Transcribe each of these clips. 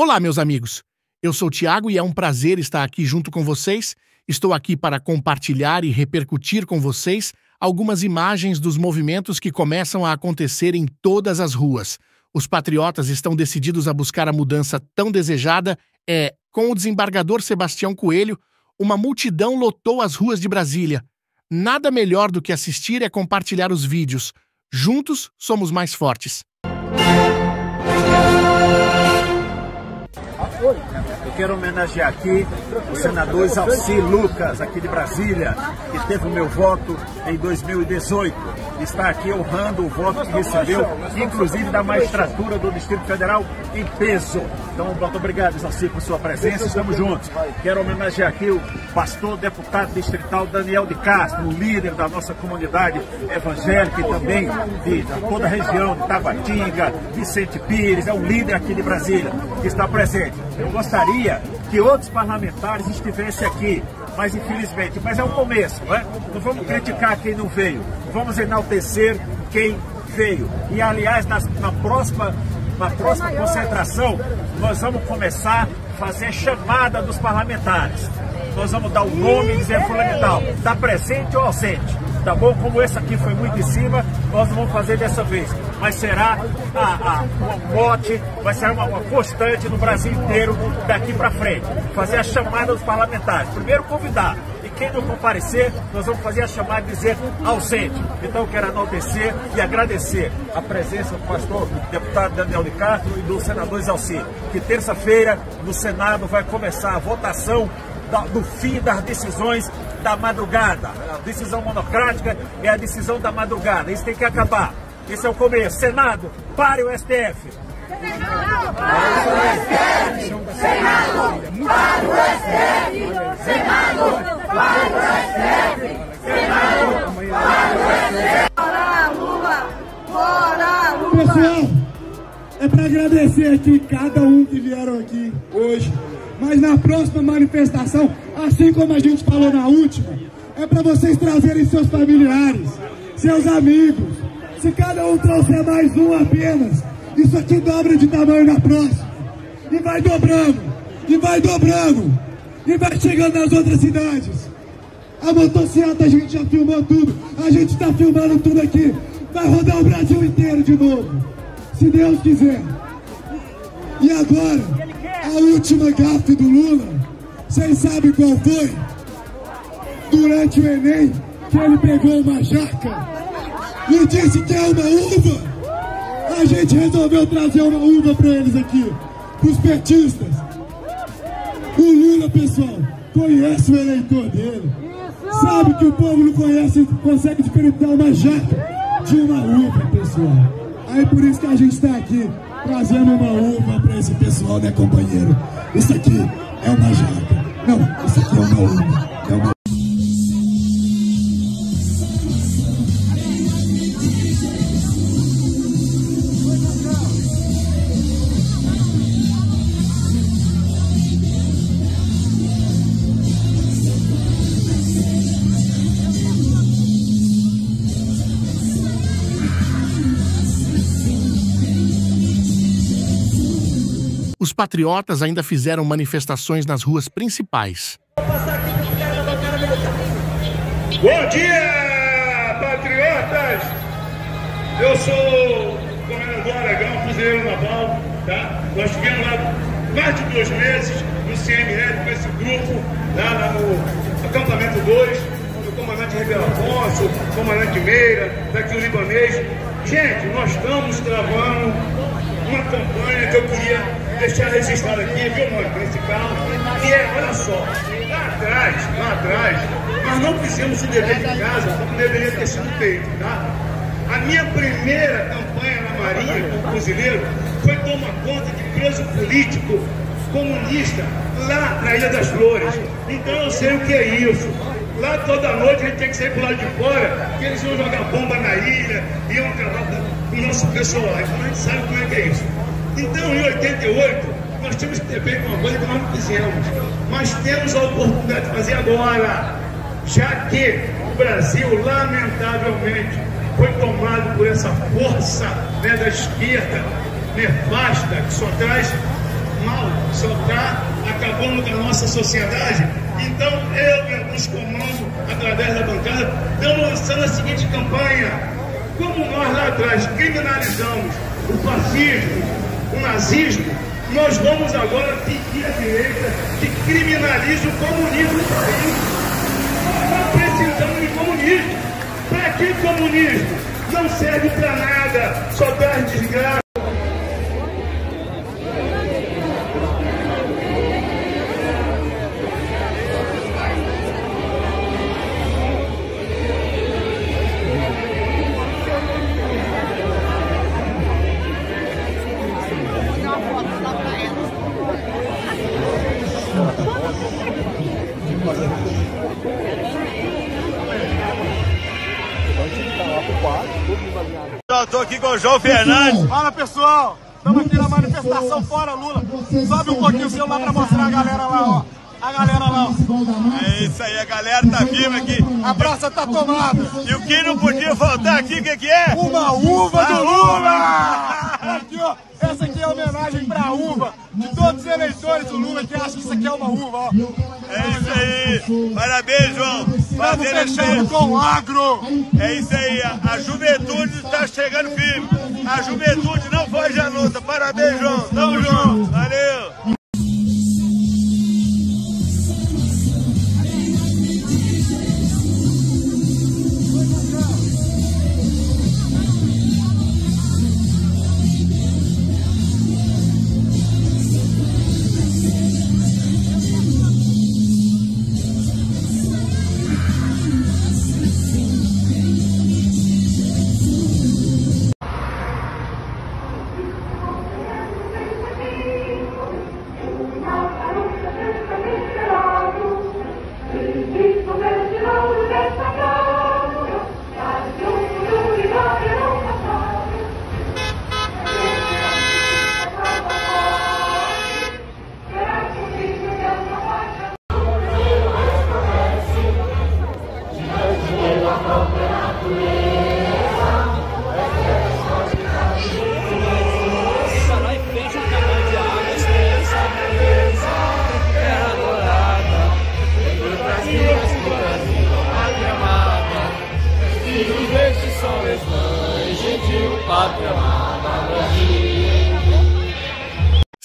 Olá, meus amigos. Eu sou Tiago e é um prazer estar aqui junto com vocês. Estou aqui para compartilhar e repercutir com vocês algumas imagens dos movimentos que começam a acontecer em todas as ruas. Os patriotas estão decididos a buscar a mudança tão desejada. É, com o desembargador Sebastião Coelho, uma multidão lotou as ruas de Brasília. Nada melhor do que assistir é compartilhar os vídeos. Juntos somos mais fortes. Eu quero homenagear aqui o senador Isalci Lucas, aqui de Brasília, que teve o meu voto em 2018. Está aqui honrando o voto que recebeu, inclusive da magistratura do Distrito Federal, em peso. Então, muito obrigado, Isalci, por sua presença. Estamos juntos. Quero homenagear aqui o pastor deputado distrital Daniel de Castro, líder da nossa comunidade evangélica e também de, de toda a região de Tabatinga, Vicente Pires, é um líder aqui de Brasília que está presente. Eu gostaria que outros parlamentares estivessem aqui, mas infelizmente, mas é o começo, não é? Não vamos criticar quem não veio, vamos enaltecer quem veio. E aliás, na, na próxima, na próxima concentração, nós vamos começar a fazer chamada dos parlamentares. Nós vamos dar o nome e dizer fundamental, está presente ou ausente tá bom? Como esse aqui foi muito em cima, nós vamos fazer dessa vez. Mas será a, a, um mote, vai ser uma, uma constante no Brasil inteiro daqui para frente. Fazer a chamada dos parlamentares. Primeiro convidar. Quem não comparecer, nós vamos fazer a chamada e dizer ausente. Então eu quero enaltecer e agradecer a presença do pastor deputado Daniel de Castro e do senador Exalci, que terça-feira no Senado vai começar a votação do fim das decisões da madrugada. A decisão monocrática é a decisão da madrugada. Isso tem que acabar. Esse é o começo. Senado, pare o STF. Senado, pare o STF. Senado, pare o STF. Senado, pare o STF. Senado, pare o STF. Bora, Lula! Bora, Lula! Pessoal, é para agradecer aqui cada um que vieram aqui hoje. Mas na próxima manifestação, assim como a gente falou na última, é para vocês trazerem seus familiares, seus amigos. Se cada um trouxer mais um apenas, isso aqui dobra de tamanho na próxima. E vai dobrando, e vai dobrando, e vai chegando nas outras cidades. A motocicleta a gente já filmou tudo, a gente está filmando tudo aqui. Vai rodar o Brasil inteiro de novo, se Deus quiser. E agora, a última gafe do Lula, vocês sabem qual foi? Durante o Enem, que ele pegou uma jaca e disse que é uma uva. A gente resolveu trazer uma uva para eles aqui, os petistas. O Lula, pessoal, conhece o eleitor dele. Sabe que o povo não conhece, consegue diferenciar uma jaca de uma uva, pessoal. Aí por isso que a gente está aqui trazendo uma uva para esse pessoal, né, companheiro? Isso aqui é uma jaca. Não, isso aqui é uma uva. Os patriotas ainda fizeram manifestações nas ruas principais. Bom dia, patriotas! Eu sou o comendador Aragão, fuzileiro naval, tá? Nós tivemos lá mais de dois meses no CML com esse grupo, lá, lá no acampamento 2, o comandante Ribeiro Afonso, comandante Meira, daqui o libanês. Gente, nós estamos travando uma campanha que eu queria deixar registrado aqui, viu, Mônica, nesse carro, e é, olha só, lá atrás, lá atrás, nós não fizemos o dever de casa como deveria ter sido feito, tá? A minha primeira campanha na Marinha, como fuzileiro, foi tomar conta de preso político comunista lá na Ilha das Flores. Então eu sei o que é isso. Lá toda noite a gente tem que sair por lá de fora, que eles iam jogar bomba na ilha, iam acabar com o nosso pessoal. Então a gente sabe como é que é isso. Então, em 88, nós tínhamos que ter feito uma coisa que nós não fizemos. Mas temos a oportunidade de fazer agora, já que o Brasil, lamentavelmente, foi tomado por essa força né, da esquerda nefasta que só traz mal nossa sociedade. Então, eu e alguns comandos, através da bancada, estamos lançando a seguinte campanha. Como nós lá atrás criminalizamos o fascismo, o nazismo, nós vamos agora pedir à direita que criminalize o comunismo no país. Nós precisamos de comunismo. Para que comunismo? Não serve para nada, só traz desgraça. Eu tô aqui com o João Fernandes. Fala pessoal, estamos aqui na manifestação Fora Lula. Sobe um pouquinho o celular pra mostrar a galera lá, ó. A galera lá. É isso aí, a galera tá viva aqui. A praça tá tomada. E o que não podia faltar aqui, o que, que é? Uma uva do Lula! Aqui, ó. Essa aqui é a homenagem pra uva de todos os eleitores do Lula que acham que isso aqui é uma uva, ó. É isso aí. Parabéns, João. Fazendo isso com agro. É isso aí. A, a juventude está chegando firme. A juventude não foge à luta. Parabéns, João. Tamo junto.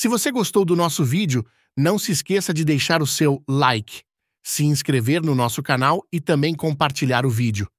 Se você gostou do nosso vídeo, não se esqueça de deixar o seu like, se inscrever no nosso canal e também compartilhar o vídeo.